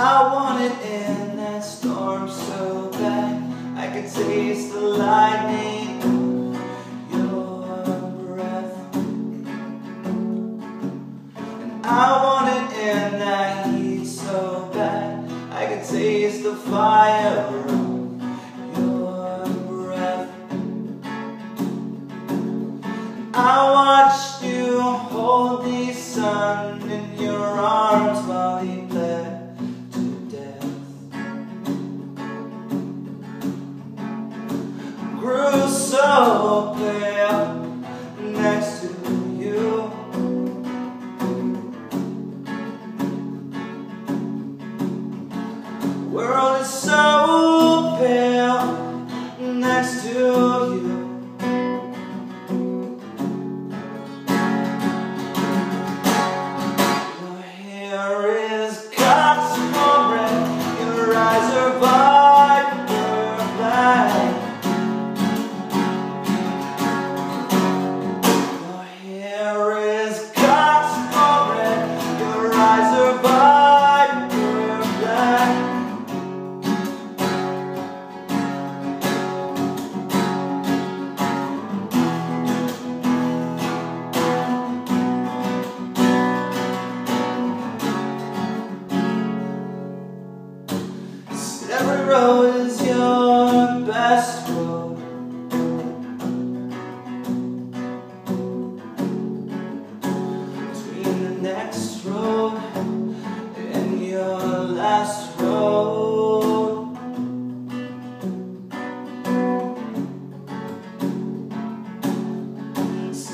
I want it in that storm so bad. I can taste the lightning your breath. And I it in that heat so bad. I can taste the fire your breath. I watched you hold so pale next to you. World is so pale next to Between the next road and your last road.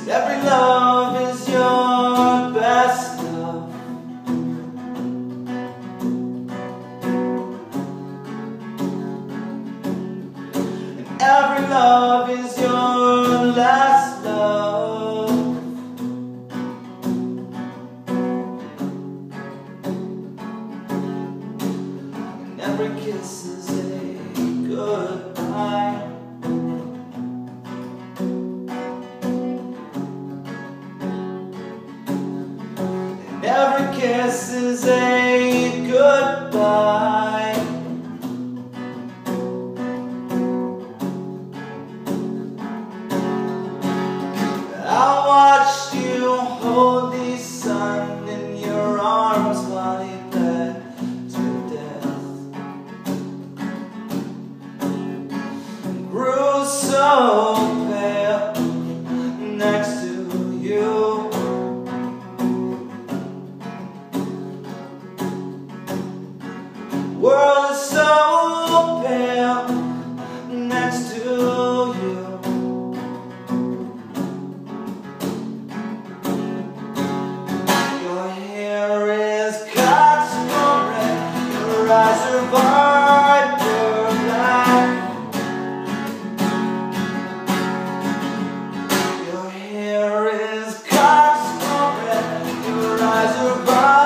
Every love is your love is your last love. And every kiss is a goodbye. And every kiss is a goodbye. world is so pale next to you. Your hair is cut from red Your eyes are viper black. Your hair is cut from red Your eyes are viper